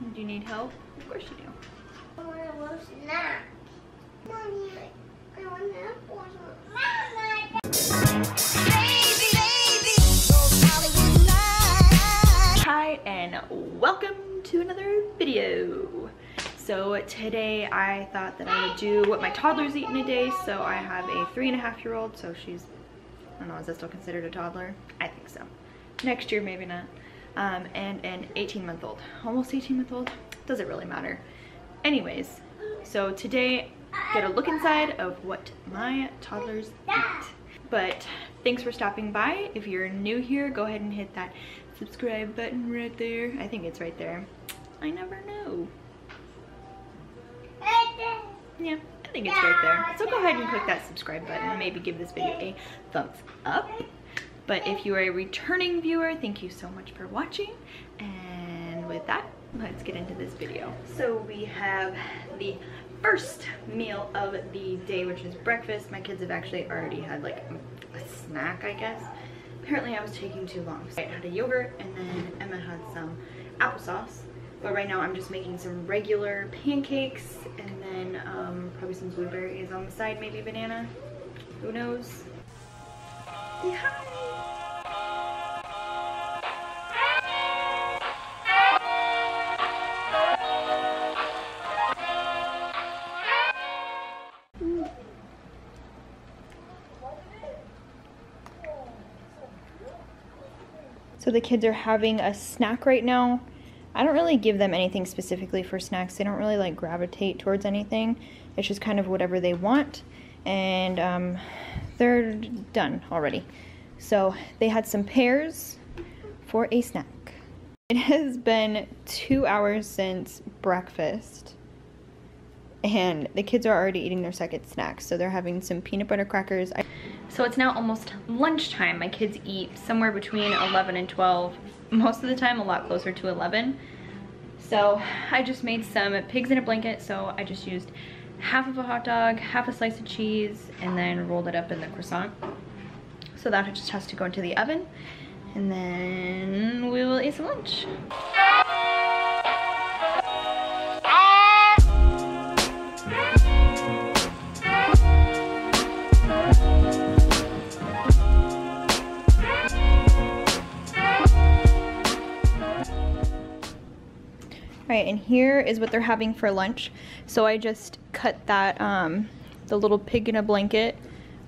Do you need help? Of course you do. Oh, I want a snack. Mommy, I want an apple. Hi and welcome to another video. So today I thought that I would do what my toddlers eat in a day. So I have a three and a half year old. So she's, I don't know, is that still considered a toddler? I think so. Next year, maybe not. Um, and an 18 month old, almost 18 month old. Doesn't really matter. Anyways, so today get a look inside of what my toddlers eat. But thanks for stopping by. If you're new here, go ahead and hit that subscribe button right there. I think it's right there. I never know. Yeah, I think it's right there. So go ahead and click that subscribe button and maybe give this video a thumbs up. But if you are a returning viewer, thank you so much for watching. And with that, let's get into this video. So we have the first meal of the day, which is breakfast. My kids have actually already had like a snack, I guess. Apparently I was taking too long. So I had a yogurt and then Emma had some applesauce. But right now I'm just making some regular pancakes and then um, probably some blueberries on the side, maybe banana. Who knows? Hi. So the kids are having a snack right now. I don't really give them anything specifically for snacks. They don't really like gravitate towards anything. It's just kind of whatever they want. And um, they're done already. So they had some pears for a snack. It has been two hours since breakfast. And the kids are already eating their second snack. So they're having some peanut butter crackers. I so it's now almost lunchtime. My kids eat somewhere between 11 and 12. Most of the time a lot closer to 11. So I just made some pigs in a blanket. So I just used half of a hot dog, half a slice of cheese, and then rolled it up in the croissant. So that just has to go into the oven. And then we will eat some lunch. Right, and here is what they're having for lunch. So I just cut that, um, the little pig in a blanket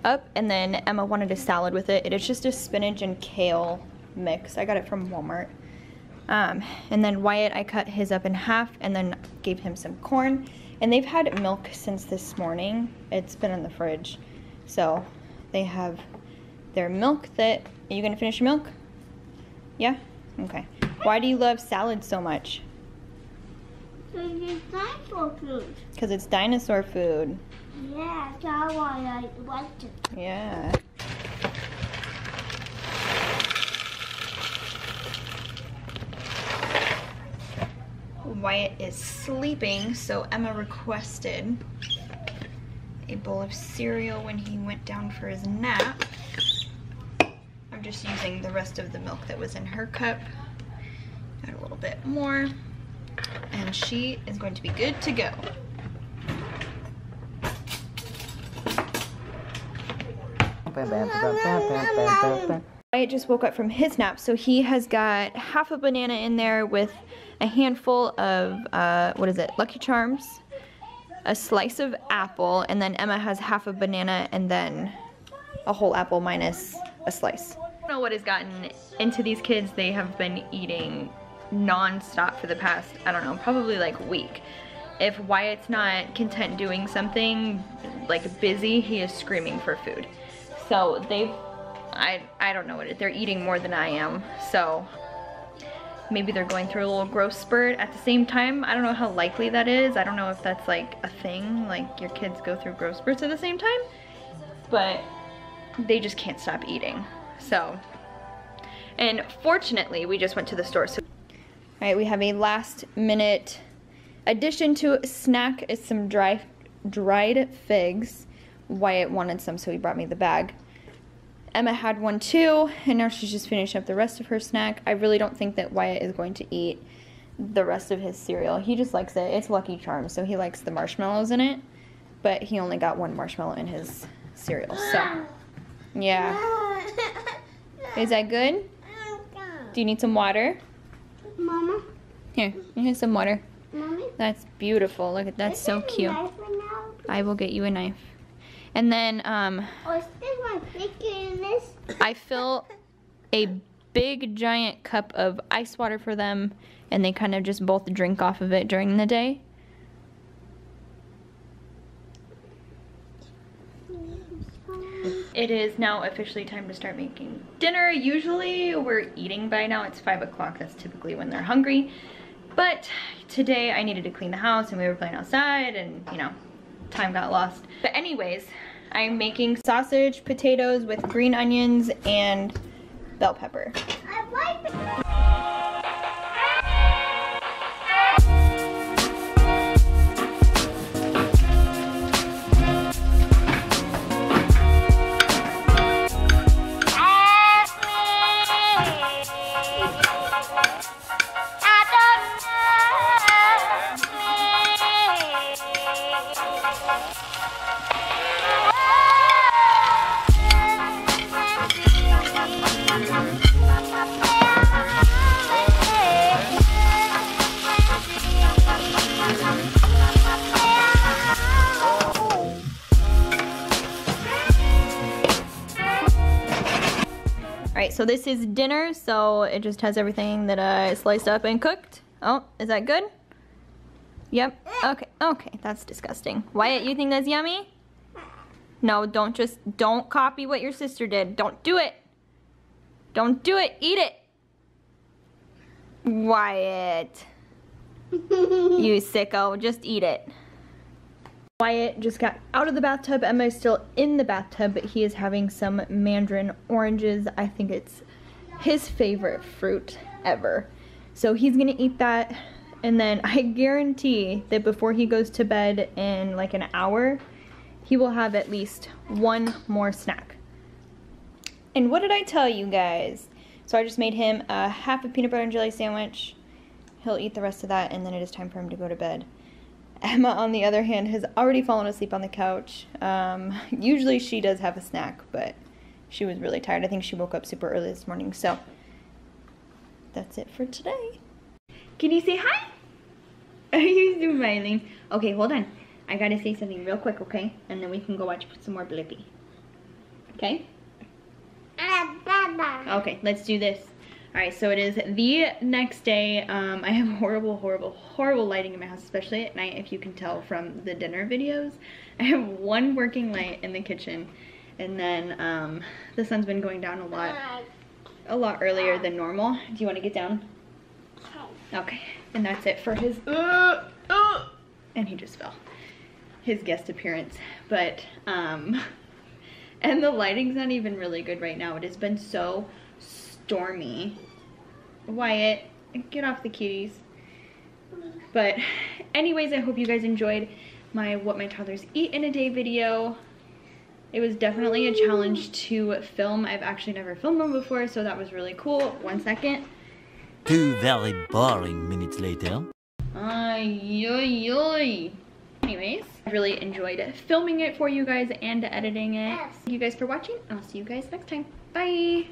up, and then Emma wanted a salad with it. It is just a spinach and kale mix. I got it from Walmart. Um, and then Wyatt, I cut his up in half and then gave him some corn. And they've had milk since this morning. It's been in the fridge. So they have their milk that, are you gonna finish your milk? Yeah? Okay. Why do you love salad so much? It's dinosaur food. Because it's dinosaur food. Yeah, that's why I liked it. Yeah. Wyatt is sleeping, so Emma requested a bowl of cereal when he went down for his nap. I'm just using the rest of the milk that was in her cup. Add a little bit more. And she is going to be good to go. Wyatt just woke up from his nap, so he has got half a banana in there with a handful of, uh, what is it, Lucky Charms, a slice of apple, and then Emma has half a banana and then a whole apple minus a slice. I don't know what has gotten into these kids. They have been eating non-stop for the past, I don't know, probably like week. If Wyatt's not content doing something, like busy, he is screaming for food. So they've, I, I don't know what it, they're eating more than I am. So maybe they're going through a little growth spurt at the same time. I don't know how likely that is. I don't know if that's like a thing, like your kids go through growth spurts at the same time. But they just can't stop eating. So, and fortunately we just went to the store. So, all right, we have a last minute addition to snack is some dry, dried figs. Wyatt wanted some, so he brought me the bag. Emma had one too, and now she's just finishing up the rest of her snack. I really don't think that Wyatt is going to eat the rest of his cereal. He just likes it. It's Lucky Charms, so he likes the marshmallows in it. But he only got one marshmallow in his cereal. So, yeah. Is that good? Oh, Do you need some water? Mama, Here, here's some water. mommy. That's beautiful. Look at that's so cute. knife right now? I will get you a knife. And then um, Oh, is there one thicker in this? I fill a big giant cup of ice water for them and they kind of just both drink off of it during the day. It is now officially time to start making dinner. Usually we're eating by now. It's five o'clock. That's typically when they're hungry. But today I needed to clean the house and we were playing outside and you know, time got lost. But anyways, I'm making sausage, potatoes with green onions and bell pepper. Right, so this is dinner, so it just has everything that uh, I sliced up and cooked. Oh, is that good? Yep, okay, okay, that's disgusting. Wyatt, you think that's yummy? No, don't just, don't copy what your sister did. Don't do it. Don't do it, eat it. Wyatt, you sicko, just eat it. Wyatt just got out of the bathtub. Emma's still in the bathtub, but he is having some mandarin oranges. I think it's his favorite fruit ever. So he's gonna eat that, and then I guarantee that before he goes to bed in like an hour, he will have at least one more snack. And what did I tell you guys? So I just made him a half a peanut butter and jelly sandwich. He'll eat the rest of that, and then it is time for him to go to bed. Emma, on the other hand, has already fallen asleep on the couch. Um, usually she does have a snack, but she was really tired. I think she woke up super early this morning. So that's it for today. Can you say hi? Are you smiling? Okay, hold on. I gotta say something real quick, okay? And then we can go watch some more Blippi. Okay? Okay, let's do this. All right, so it is the next day. Um, I have horrible, horrible, horrible lighting in my house, especially at night, if you can tell from the dinner videos. I have one working light in the kitchen, and then um, the sun's been going down a lot, a lot earlier than normal. Do you want to get down? Okay, and that's it for his, uh, uh, and he just fell. His guest appearance, but, um, and the lighting's not even really good right now. It has been so stormy. Wyatt, get off the cuties. But anyways, I hope you guys enjoyed my what my toddlers eat in a day video. It was definitely a challenge to film. I've actually never filmed one before, so that was really cool. One second. Two very boring minutes later. Ay, ay, ay. Anyways, I really enjoyed filming it for you guys and editing it. Thank you guys for watching, and I'll see you guys next time. Bye!